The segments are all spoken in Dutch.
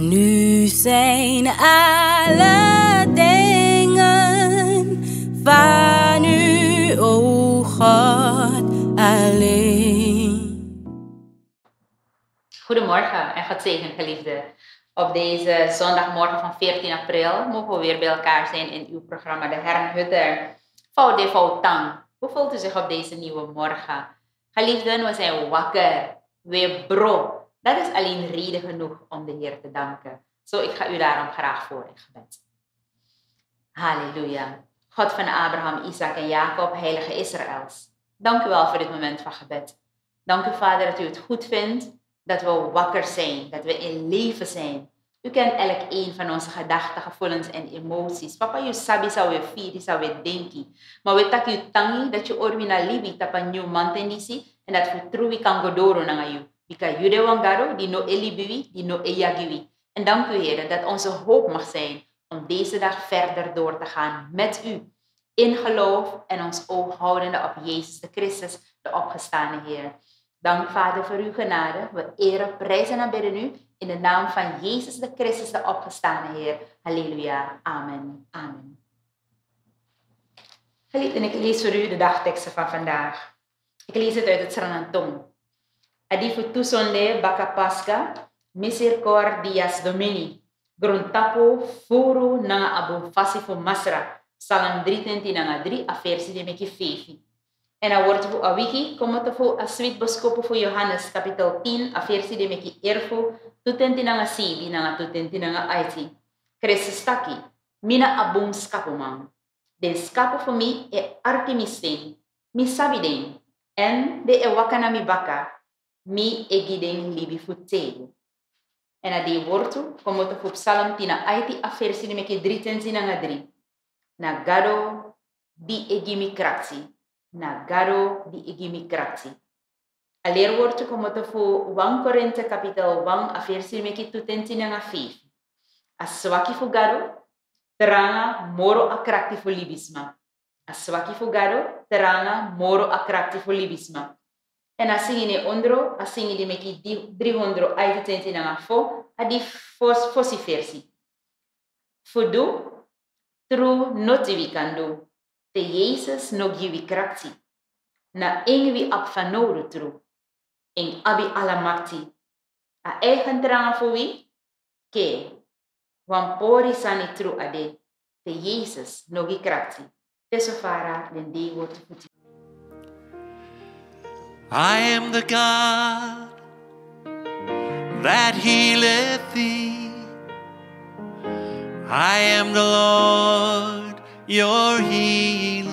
Van u zijn alle dingen, van u, God, alleen. Goedemorgen en God zegen geliefde. Op deze zondagmorgen van 14 april mogen we weer bij elkaar zijn in uw programma De Herrenhutter. Fout de tang. Hoe voelt u zich op deze nieuwe morgen? Geliefden, we zijn wakker. Weer bro. Dat is alleen reden genoeg om de Heer te danken. Zo, ik ga u daarom graag voor in gebed. Halleluja. God van Abraham, Isaac en Jacob, heilige Israëls. Dank u wel voor dit moment van gebed. Dank u, Vader, dat u het goed vindt dat we wakker zijn, dat we in leven zijn. U kent elk een van onze gedachten, gevoelens en emoties. Papa, je sabi sa we firi, sa we denki. Maar we tak u tangi dat je ormina libi tapa new mantenisi en dat we trui kan godoro na you. Bika jude wangaro, die no elibiwi, die no eyagiwi. En dank u, Heer, dat onze hoop mag zijn om deze dag verder door te gaan met u. In geloof en ons oog houdende op Jezus de Christus, de opgestane Heer. Dank, Vader, voor uw genade. We eren, prijzen en bidden u in de naam van Jezus de Christus, de opgestane Heer. Halleluja. Amen. Amen. Ik lees voor u de dagteksten van vandaag. Ik lees het uit het Sranantong. Adifu tusonde baka pasca, misericordias domini, gruntapo furu na abu fasifu masra, salam 3 na 3 a versi de meki fefi. En wiki, komt het voor a sweet boskopo voor Johannes, kapitel 10, a versi de meki erfo, tutenti na sibi na tutenti na aiti. Christus taki, mina abum skapomang. Den voor mi e artemisten, mi en de e mi baka, mi egiden libi futego. En a de wortu, como to fu psalm tina aiti a versi de meki dritenzi na dri. Na gado di egimi kraksi. Na gado di egimi kraksi. A leerwoordje como to fu 1 Korinthe kapitel 1 a versi de meki tutenzi na 5. A swaki fu gado, teranga moro a krakti fu libisma. A swaki fu gado, teranga moro a krakti fu libisma. En assim ne ondro, assim de meki 300 uit na fo, a di fos fosi versi. Fudu, tru notivikando, te Jezus no krakti. Na ingwi ap fanoro tru, in abi alamakti. A eigen tranga voor wie? Ke, wan pori sani ade, te Jezus no gi krakti. Tesofara den de wordt futi. I am the God that healeth thee. I am the Lord your healer.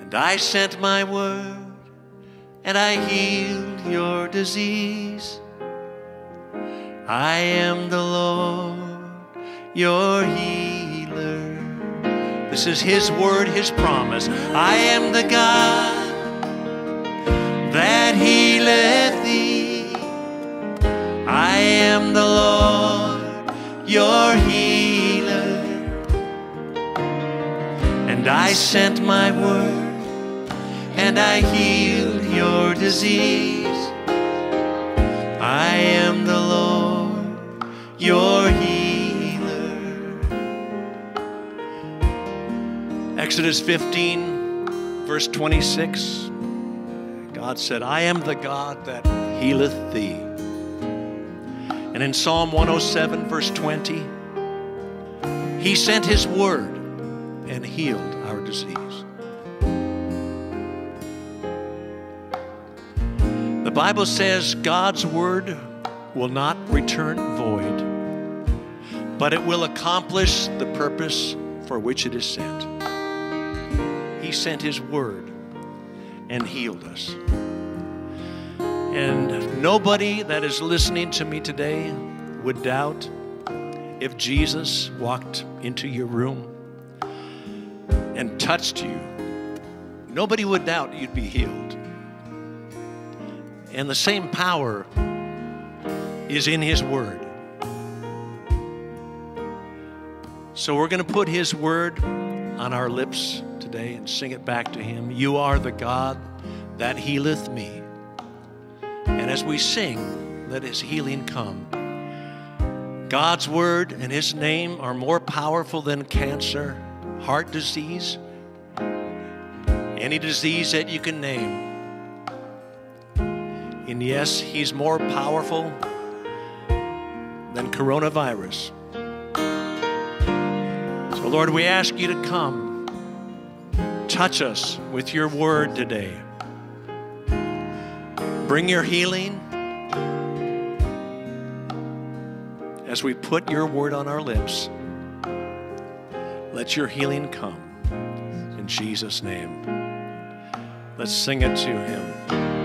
And I sent my word and I healed your disease. I am the Lord your healer. This is His word, His promise. I am the God that healeth thee. I am the Lord, your healer. And I sent my word, and I healed your disease. I am the Lord, your healer. Exodus 15, verse 26. God said, I am the God that healeth thee. And in Psalm 107, verse 20, He sent His word and healed our disease. The Bible says God's word will not return void, but it will accomplish the purpose for which it is sent. He sent His word and healed us. And nobody that is listening to me today would doubt if Jesus walked into your room and touched you. Nobody would doubt you'd be healed. And the same power is in His Word. So we're going to put His Word on our lips today and sing it back to Him. You are the God that healeth me. And as we sing, let his healing come. God's word and his name are more powerful than cancer, heart disease, any disease that you can name. And yes, he's more powerful than coronavirus. So, Lord, we ask you to come, touch us with your word today. Bring your healing as we put your word on our lips. Let your healing come in Jesus' name. Let's sing it to him.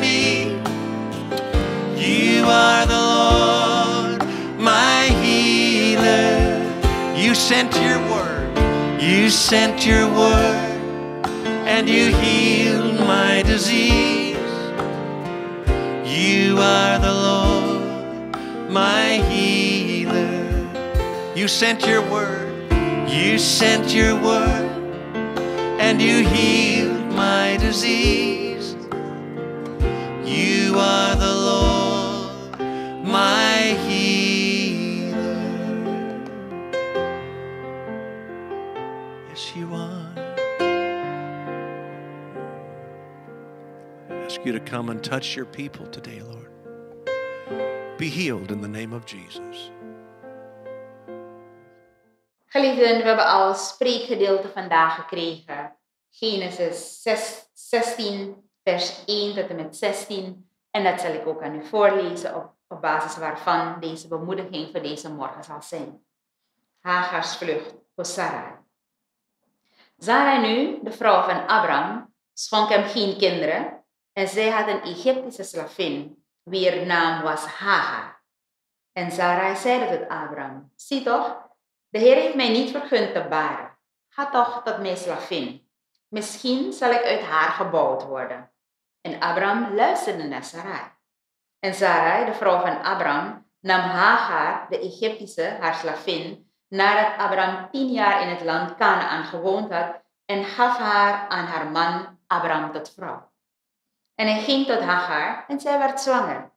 Me. You are the Lord, my healer. You sent your word. You sent your word and you healed my disease. You are the Lord, my healer. You sent your word, you sent your word, and you healed my disease. Come and touch your people today, Lord. Be healed in the name of Jesus. Geliefden, we hebben al spreekgedeelte vandaag gekregen. Genesis 6 16, vers 1 tot en met 16. En dat zal ik ook aan u voorlezen op, op basis waarvan deze bemoediging voor deze morgen zal zijn. Hagars vlucht voor Sarai. Sarai nu, de vrouw van Abraham, schonk hem geen kinderen en zij had een Egyptische slavin, wier naam was Hagar. En Sarai zeide tot Abraham, zie toch, de Heer heeft mij niet vergund te baren. Ga toch tot mijn slavin. Misschien zal ik uit haar gebouwd worden. En Abraham luisterde naar Sarai. En Sarai, de vrouw van Abraham, nam Hagar, de Egyptische, haar slavin, nadat Abraham tien jaar in het land Canaan gewoond had, en gaf haar aan haar man Abraham tot vrouw. En hij ging tot Hagar en zij werd zwanger.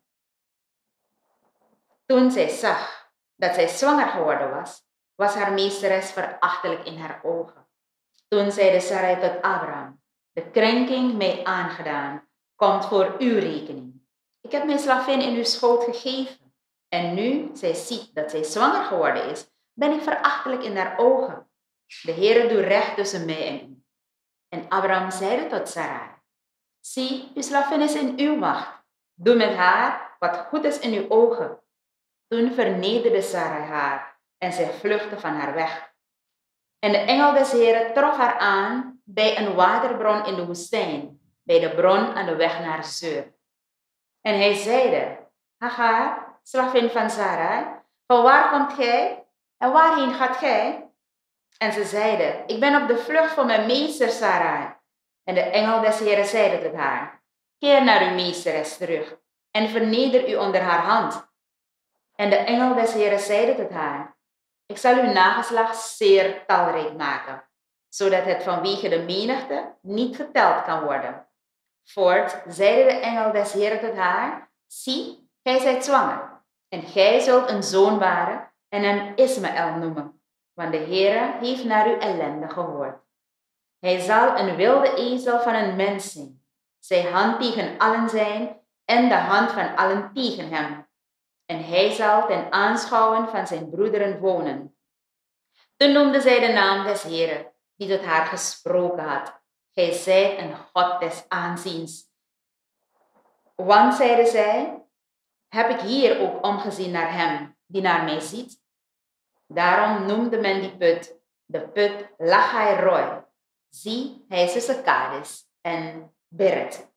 Toen zij zag dat zij zwanger geworden was, was haar meesteres verachtelijk in haar ogen. Toen zeide Sarai tot Abraham, de krenking mij aangedaan, komt voor uw rekening. Ik heb mijn slavin in uw schoot gegeven. En nu zij ziet dat zij zwanger geworden is, ben ik verachtelijk in haar ogen. De Heere doet recht tussen mij en u. En Abraham zeide tot Sarai, zie, uw slavin is in uw macht. Doe met haar wat goed is in uw ogen. Toen vernederde Sarai haar en zij vluchtte van haar weg. En de engel des Heren trof haar aan bij een waterbron in de woestijn, bij de bron aan de weg naar Zeur. En hij zeide, Hagar, slavin van Sarai, van waar komt gij en waarheen gaat gij? En ze zeide, ik ben op de vlucht voor mijn meester Sarai. En de engel des Heren zeide tot haar, keer naar uw meesteres terug en verneder u onder haar hand. En de engel des Heren zeide tot haar, ik zal uw nageslacht zeer talrijk maken, zodat het vanwege de menigte niet geteld kan worden. Voort zeide de engel des Heren tot haar, zie, gij zijt zwanger, en gij zult een zoon baren en hem Ismaël noemen, want de Heere heeft naar uw ellende gehoord. Hij zal een wilde ezel van een mens zijn, zijn hand tegen allen zijn en de hand van allen tegen hem. En hij zal ten aanschouwen van zijn broederen wonen. Toen noemde zij de naam des Heren, die tot haar gesproken had. Gij zijt een God des aanziens. Want, zeide zij, heb ik hier ook omgezien naar hem, die naar mij ziet? Daarom noemde men die put de put Lachai Roy, Zie, hij is tussen Kades en Beret.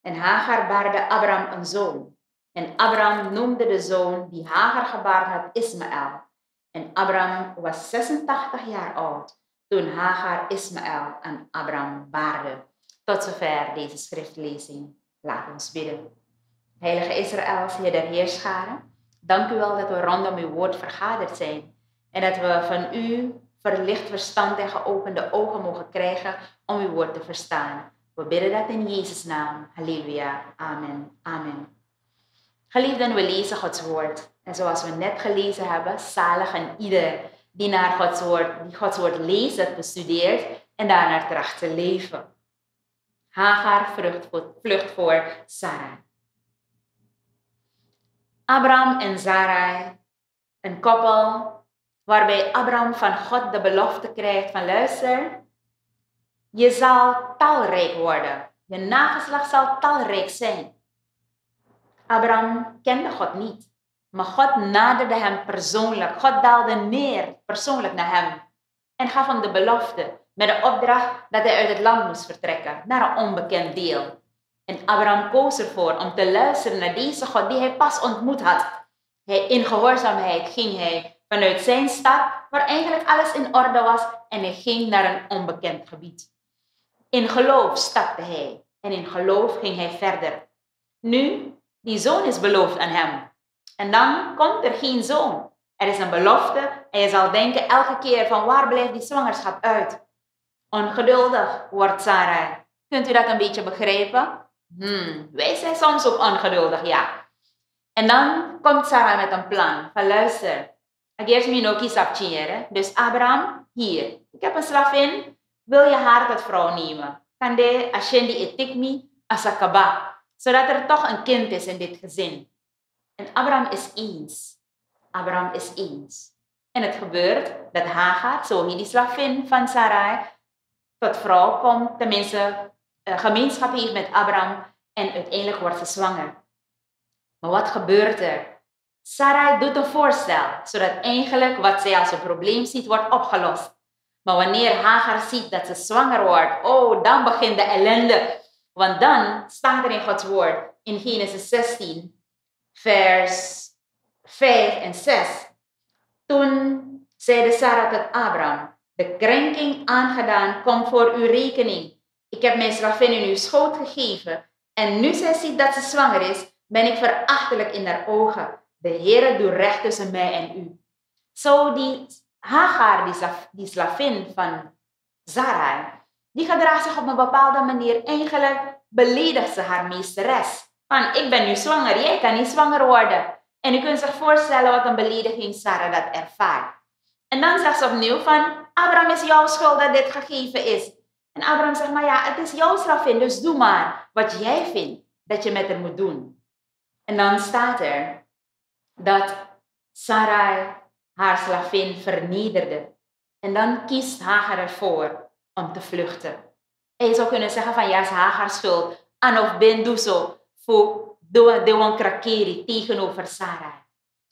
En Hagar baarde Abraham een zoon. En Abraham noemde de zoon die Hagar gebaard had Ismaël. En Abraham was 86 jaar oud toen Hagar Ismaël aan Abraham baarde. Tot zover deze schriftlezing. Laat ons bidden. Heilige Israël, Heer der Heerscharen, dank u wel dat we rondom uw woord vergaderd zijn. En dat we van u verlicht verstand en geopende ogen mogen krijgen om uw woord te verstaan. We bidden dat in Jezus' naam. Halleluja. Amen. Amen. Geliefden, we lezen Gods woord. En zoals we net gelezen hebben, zalig en ieder die naar Gods woord, die Gods woord leest, het bestudeert en daarnaar tracht te leven. Hagar vlucht voor, vlucht. Abraham en Sarai, een koppel waarbij Abraham van God de belofte krijgt van luister, je zal talrijk worden. Je nageslacht zal talrijk zijn. Abraham kende God niet, maar God naderde hem persoonlijk. God daalde neer persoonlijk naar hem en gaf hem de belofte met de opdracht dat hij uit het land moest vertrekken naar een onbekend deel. En Abraham koos ervoor om te luisteren naar deze God die hij pas ontmoet had. Hij, in gehoorzaamheid ging hij vanuit zijn stad, waar eigenlijk alles in orde was, en hij ging naar een onbekend gebied. In geloof stapte hij en in geloof ging hij verder. Nu, die zoon is beloofd aan hem. En dan komt er geen zoon. Er is een belofte en je zal denken elke keer van waar blijft die zwangerschap uit? Ongeduldig wordt Sarah. Kunt u dat een beetje begrijpen? Hmm, wij zijn soms ook ongeduldig, ja. En dan komt Sarah met een plan. Van luister, Me no sapchiere. Dus Abraham, hier. Ik heb een slavin. Wil je haar tot vrouw nemen? Kan de ashendi etikmi asakaba. Zodat er toch een kind is in dit gezin. En Abraham is eens. Abraham is eens. En het gebeurt dat Hagar, zo die slavin van Sarai, tot vrouw komt, tenminste uh, gemeenschap heeft met Abraham en uiteindelijk wordt ze zwanger. Maar wat gebeurt er? Sarai doet een voorstel, zodat eigenlijk wat zij als een probleem ziet, wordt opgelost. Maar wanneer Hagar ziet dat ze zwanger wordt, oh, dan begint de ellende. Want dan staat er in Gods woord in Genesis 16, vers 5 en 6. Toen zeide Sarah tot Abraham, de krenking aangedaan komt voor uw rekening. Ik heb mijn slavin in uw schoot gegeven en nu zij ziet dat ze zwanger is, ben ik verachtelijk in haar ogen. De Heere doet recht tussen mij en u. Zo die Hagar, die, slavin van Sarai, die gedraagt zich op een bepaalde manier eigenlijk beledigt ze haar meesteres. Van, ik ben nu zwanger, jij kan niet zwanger worden. En u kunt zich voorstellen wat een belediging Sarah dat ervaart. En dan zegt ze opnieuw van, Abraham is jouw schuld dat dit gegeven is. En Abraham zegt, maar ja, het is jouw slavin, dus doe maar wat jij vindt dat je met haar moet doen. En dan staat er, dat Sarai haar slavin vernederde. En dan kiest Hagar ervoor om te vluchten. En je zou kunnen zeggen van ja, is Hagar schuld. En of ben doe zo voor de een krakeri tegenover Sarai.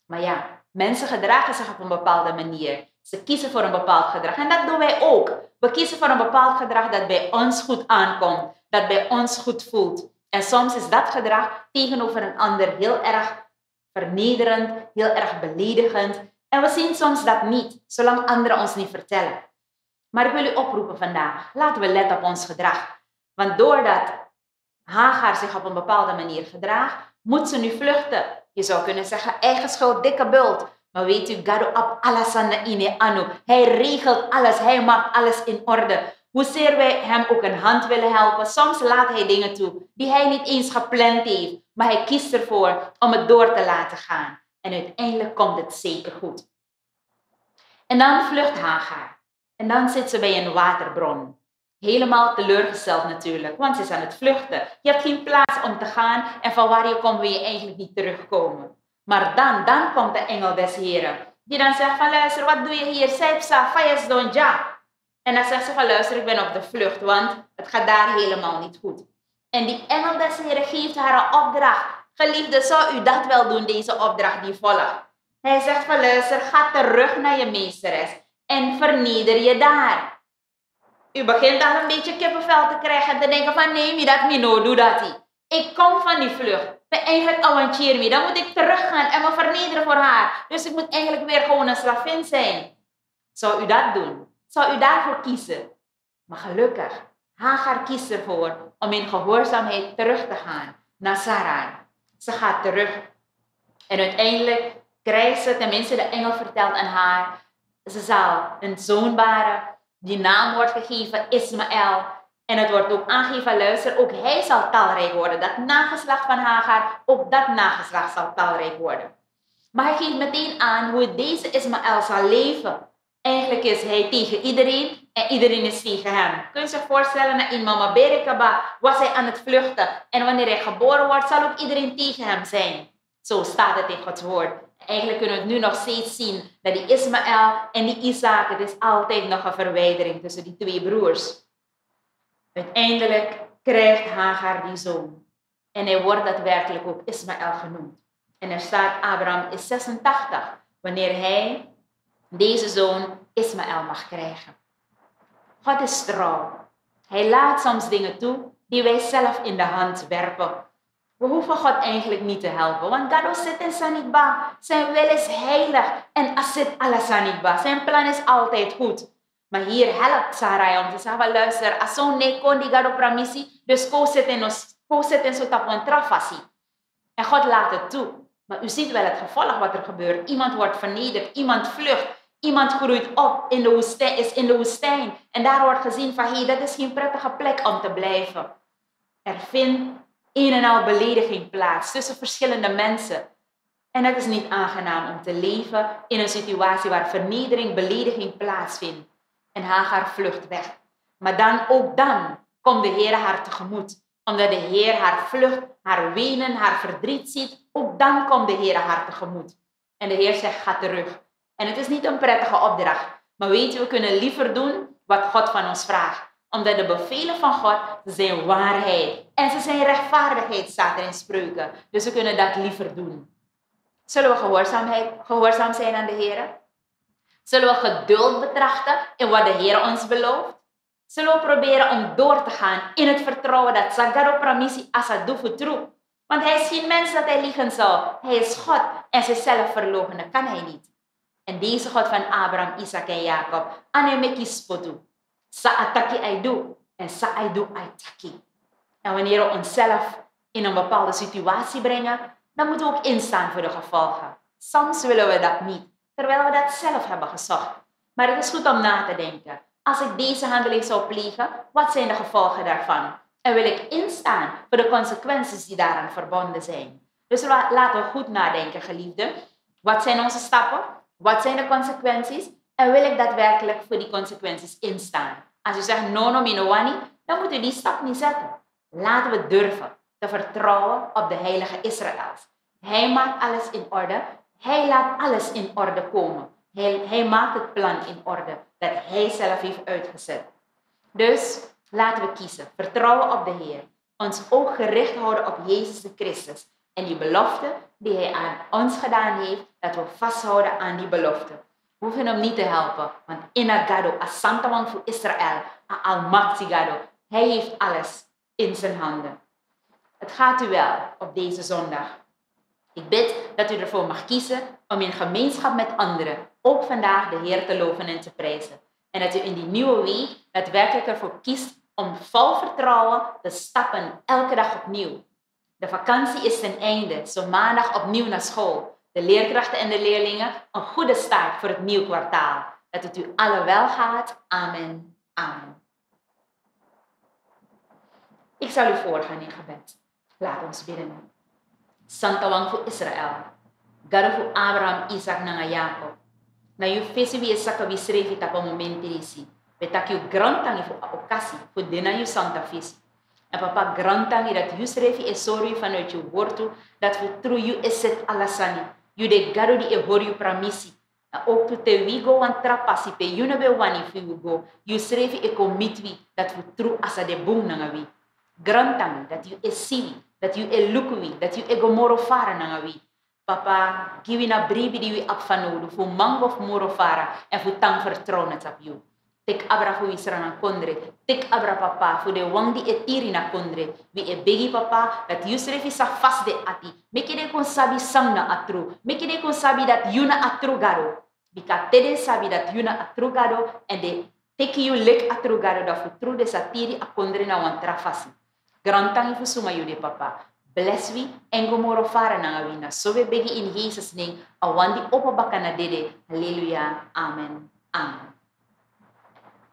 Maar ja, mensen gedragen zich op een bepaalde manier. Ze kiezen voor een bepaald gedrag. En dat doen wij ook. We kiezen voor een bepaald gedrag dat bij ons goed aankomt. Dat bij ons goed voelt. En soms is dat gedrag tegenover een ander heel erg vernederend, heel erg beledigend. En we zien soms dat niet, zolang anderen ons niet vertellen. Maar ik wil u oproepen vandaag, laten we letten op ons gedrag. Want doordat Hagar zich op een bepaalde manier gedraagt, moet ze nu vluchten. Je zou kunnen zeggen, eigen schuld, dikke bult. Maar weet u, Gado op alles ine anu. Hij regelt alles, hij maakt alles in orde. Hoezeer wij hem ook een hand willen helpen, soms laat hij dingen toe die hij niet eens gepland heeft. Maar hij kiest ervoor om het door te laten gaan. En uiteindelijk komt het zeker goed. En dan vlucht Hagar. En dan zit ze bij een waterbron. Helemaal teleurgesteld natuurlijk, want ze is aan het vluchten. Je hebt geen plaats om te gaan en van waar je komt wil je eigenlijk niet terugkomen. Maar dan, dan komt de engel des Heren. Die dan zegt van luister, wat doe je hier? Seipsa, fayas don ja. En dan zegt ze van luister, ik ben op de vlucht, want het gaat daar helemaal niet goed. En die engel des Heren geeft haar een opdracht. Geliefde, zou u dat wel doen, deze opdracht die volgt? Hij zegt van luister, ga terug naar je meesteres en verneder je daar. U begint al een beetje kippenvel te krijgen en te denken van nee, mi dat no, doe dat niet. Ik kom van die vlucht. Ben eigenlijk avontuur me. Dan moet ik teruggaan en me vernederen voor haar. Dus ik moet eigenlijk weer gewoon een slavin zijn. Zou u dat doen? Zou u daarvoor kiezen? Maar gelukkig, Hagar kiest ervoor om in gehoorzaamheid terug te gaan naar Sarah. Ze gaat terug. En uiteindelijk krijgt ze, tenminste de engel vertelt aan haar, ze zal een zoon baren. Die naam wordt gegeven Ismaël. En het wordt ook aangegeven, luister, ook hij zal talrijk worden. Dat nageslacht van Hagar, ook dat nageslacht zal talrijk worden. Maar hij geeft meteen aan hoe deze Ismaël zal leven. Eigenlijk is hij tegen iedereen en iedereen is tegen hem. Kun je zich voorstellen, in Mama Berikaba was hij aan het vluchten. En wanneer hij geboren wordt, zal ook iedereen tegen hem zijn. Zo staat het in Gods woord. Eigenlijk kunnen we het nu nog steeds zien dat die Ismaël en die Isaac, het is altijd nog een verwijdering tussen die twee broers. Uiteindelijk krijgt Hagar die zoon. En hij wordt daadwerkelijk ook Ismaël genoemd. En er staat, Abraham is 86 wanneer hij deze zoon Ismaël mag krijgen. God is trouw. Hij laat soms dingen toe die wij zelf in de hand werpen. We hoeven God eigenlijk niet te helpen, want God zit in Sanigba. Zijn wil is heilig en asit ala Sanigba. Zijn plan is altijd goed. Maar hier helpt Sarai om te zeggen, luister, als zo'n kon die God pramisi, dus ko zit in zo'n tapon. En God laat het toe. Maar u ziet wel het gevolg wat er gebeurt. Iemand wordt vernederd, iemand vlucht, iemand groeit op in de woestijn, is in de woestijn. En daar wordt gezien van, hé, hey, dat is geen prettige plek om te blijven. Er vindt een en al belediging plaats tussen verschillende mensen. En het is niet aangenaam om te leven in een situatie waar vernedering, belediging plaatsvindt. En Hagar vlucht weg. Maar dan, ook dan, komt de Heer haar tegemoet. Omdat de Heer haar vlucht, haar wenen, haar verdriet ziet. Ook dan komt de Heer haar tegemoet. En de Heer zegt, ga terug. En het is niet een prettige opdracht. Maar weet je, we kunnen liever doen wat God van ons vraagt omdat de bevelen van God zijn waarheid. En ze zijn rechtvaardigheid, staat er in spreuken. Dus we kunnen dat liever doen. Zullen we gehoorzaamheid, gehoorzaam zijn aan de Heer? Zullen we geduld betrachten in wat de Heer ons belooft? Zullen we proberen om door te gaan in het vertrouwen dat Sagaro Pramisi Asadu Futru. Want hij is geen mens dat hij liegen zal. Hij is God en zichzelf verloochenen kan hij niet. En deze God van Abraham, Isaac en Jacob, anemeki spotu. Sa ataki ai doe en sa ai doe ai taki. En wanneer we onszelf in een bepaalde situatie brengen, dan moeten we ook instaan voor de gevolgen. Soms willen we dat niet, terwijl we dat zelf hebben gezocht. Maar het is goed om na te denken. Als ik deze handeling zou plegen, wat zijn de gevolgen daarvan? En wil ik instaan voor de consequenties die daaraan verbonden zijn? Dus laten we goed nadenken, geliefden. Wat zijn onze stappen? Wat zijn de consequenties? En wil ik daadwerkelijk voor die consequenties instaan? Als u zegt no, no, no, wani, dan moet u die stap niet zetten. Laten we durven te vertrouwen op de heilige Israëls. Hij maakt alles in orde. Hij laat alles in orde komen. Hij, hij maakt het plan in orde dat hij zelf heeft uitgezet. Dus laten we kiezen. Vertrouwen op de Heer. Ons oog gericht houden op Jezus Christus. En die belofte die hij aan ons gedaan heeft, dat we vasthouden aan die belofte. We hoeven hem niet te helpen, want Inagado, Asantamang voor Israël, Almachtigado, hij heeft alles in zijn handen. Het gaat u wel op deze zondag. Ik bid dat u ervoor mag kiezen om in gemeenschap met anderen ook vandaag de Heer te loven en te prijzen. En dat u in die nieuwe week daadwerkelijk ervoor kiest om vol vertrouwen te stappen elke dag opnieuw. De vakantie is ten einde, zo maandag opnieuw naar school de leerkrachten en de leerlingen een goede start voor het nieuw kwartaal. Dat het u allen wel gaat. Amen. Amen. Ik zal u voorgaan in gebed. Laat ons bidden. Santa Wang voor Israël. Garo voor Abraham, Isaac en Jacob. Na je fesi wie is saka wisrevi tapa momenti isi. Betak je grantangi voor occasie, voor dina je santa vis. En papa grantangi dat je srevi is sorry vanuit je woord dat we true you is het alasani de gado di e horiu pramisi. Na ook te wigo wan trapasi pe yuna be wani fi go. You srevi e komitwi dat fu tru asa de bung nanga wi. Grantami dat you e siwi, dat you e lukwi, dat you e gomoro fara nanga wi. Papa, giwi na bribi di wi apfanodu fu mango of moro fara en fu tang vertrouwen op you. Tek abra fu isra kondre. Tek abra papa fu de wang di etiri na kondre. Wi e begi papa dat yusrefi sa fast de ati. Meki de kon sabi sang na atru. Meki de kon sabi dat yuna atru garo. Bika tede sabi dat yuna atru garo en de teki yu lek atru garo da fu tru de satiri a kondre na wan trafasi. Grantangi fu suma yu de papa. Bless we en gomoro fara na. So we begi in Jesus name. Awandi opa baka na dede. Halleluja. Amen. Amen.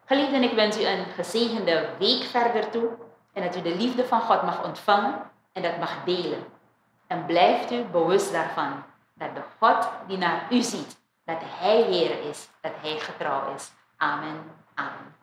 Geliefden, ik wens u een gezegende week verder toe. En dat u de liefde van God mag ontvangen en dat mag delen. En blijft u bewust daarvan dat de God die naar u ziet, dat Hij Heer is, dat Hij getrouw is. Amen. Amen.